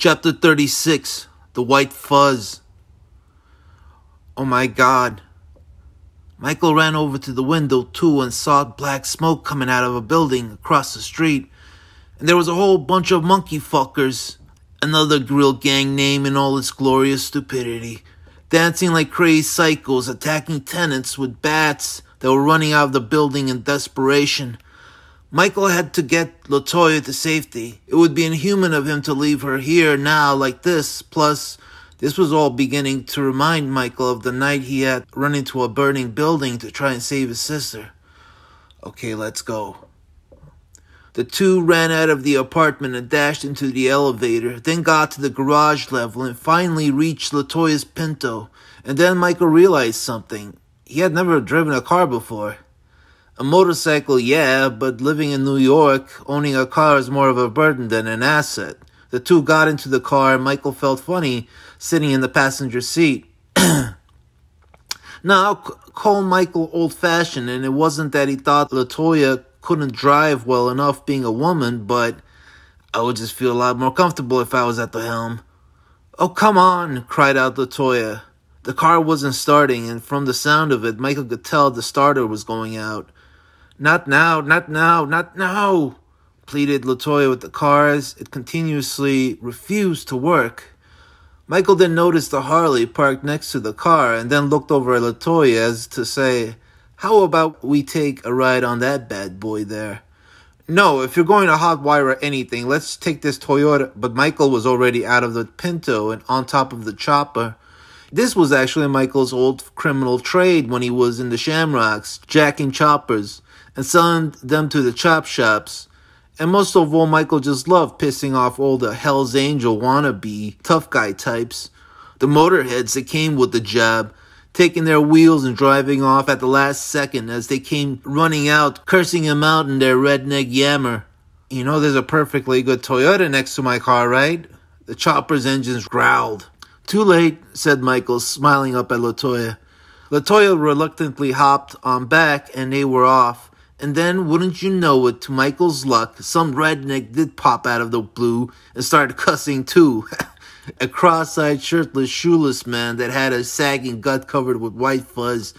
Chapter 36 The White Fuzz. Oh my god. Michael ran over to the window too and saw black smoke coming out of a building across the street. And there was a whole bunch of monkey fuckers, another grill gang name in all its glorious stupidity, dancing like crazy psychos, attacking tenants with bats that were running out of the building in desperation. Michael had to get Latoya to safety. It would be inhuman of him to leave her here now like this. Plus, this was all beginning to remind Michael of the night he had run into a burning building to try and save his sister. Okay, let's go. The two ran out of the apartment and dashed into the elevator, then got to the garage level and finally reached Latoya's Pinto. And then Michael realized something. He had never driven a car before. A motorcycle, yeah, but living in New York, owning a car is more of a burden than an asset. The two got into the car and Michael felt funny sitting in the passenger seat. now, call Michael old fashioned, and it wasn't that he thought Latoya couldn't drive well enough being a woman, but I would just feel a lot more comfortable if I was at the helm. Oh, come on, cried out Latoya. The car wasn't starting, and from the sound of it, Michael could tell the starter was going out. Not now, not now, not now, pleaded Latoya with the cars. It continuously refused to work. Michael then noticed the Harley parked next to the car and then looked over at Latoya as to say, How about we take a ride on that bad boy there? No, if you're going to hotwire anything, let's take this Toyota. But Michael was already out of the Pinto and on top of the chopper. This was actually Michael's old criminal trade when he was in the Shamrocks, jacking choppers and selling them to the chop shops. And most of all, Michael just loved pissing off all the Hell's Angel wannabe tough guy types, the motorheads that came with the job, taking their wheels and driving off at the last second as they came running out, cursing him out in their redneck yammer. You know, there's a perfectly good Toyota next to my car, right? The chopper's engines growled. Too late, said Michael, smiling up at Latoya. Latoya reluctantly hopped on back and they were off. And then, wouldn't you know it, to Michael's luck, some redneck did pop out of the blue and started cussing too. a cross-eyed, shirtless, shoeless man that had a sagging gut covered with white fuzz,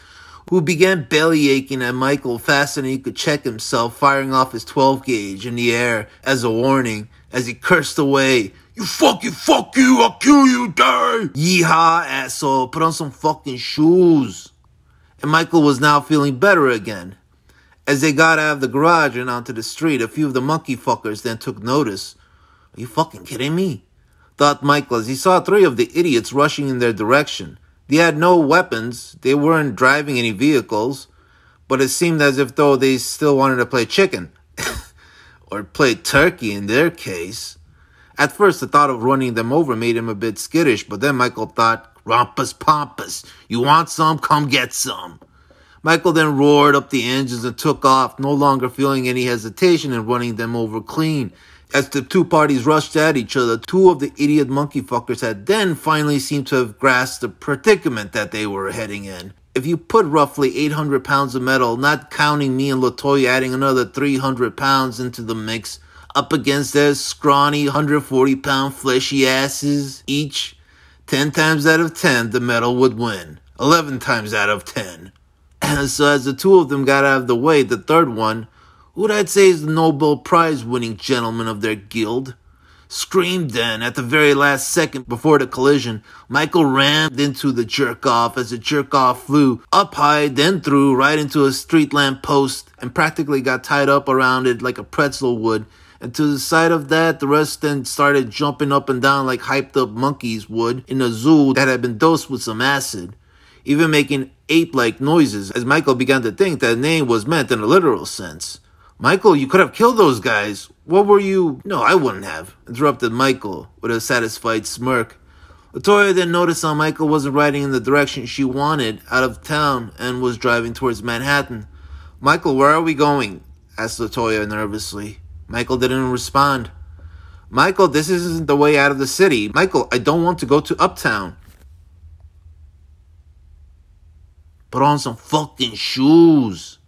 who began belly aching at Michael faster than he could check himself, firing off his 12 gauge in the air as a warning, as he cursed away, You fucking fuck you, I'll kill you, die! Yeehaw, asshole, put on some fucking shoes. And Michael was now feeling better again. As they got out of the garage and onto the street, a few of the monkey fuckers then took notice. Are you fucking kidding me? Thought Michael as he saw three of the idiots rushing in their direction. They had no weapons, they weren't driving any vehicles, but it seemed as if though they still wanted to play chicken. or play turkey in their case. At first, the thought of running them over made him a bit skittish, but then Michael thought, Rumpus Pompous, you want some? Come get some. Michael then roared up the engines and took off, no longer feeling any hesitation in running them over clean. As the two parties rushed at each other, two of the idiot monkey fuckers had then finally seemed to have grasped the predicament that they were heading in. If you put roughly 800 pounds of metal, not counting me and Latoya adding another 300 pounds into the mix, up against their scrawny 140 pound fleshy asses each, 10 times out of 10 the metal would win. 11 times out of 10. So as uh, the two of them got out of the way, the third one, who I'd say is the Nobel Prize winning gentleman of their guild, screamed then at the very last second before the collision. Michael rammed into the jerk off as the jerk off flew up high, then through right into a street lamp post and practically got tied up around it like a pretzel would. And to the side of that, the rest then started jumping up and down like hyped up monkeys would in a zoo that had been dosed with some acid even making ape like noises as Michael began to think that name was meant in a literal sense. Michael, you could have killed those guys. What were you? No, I wouldn't have, interrupted Michael with a satisfied smirk. Latoya then noticed how Michael wasn't riding in the direction she wanted out of town and was driving towards Manhattan. Michael, where are we going? asked Latoya nervously. Michael didn't respond. Michael, this isn't the way out of the city. Michael, I don't want to go to Uptown. Put on some fucking shoes.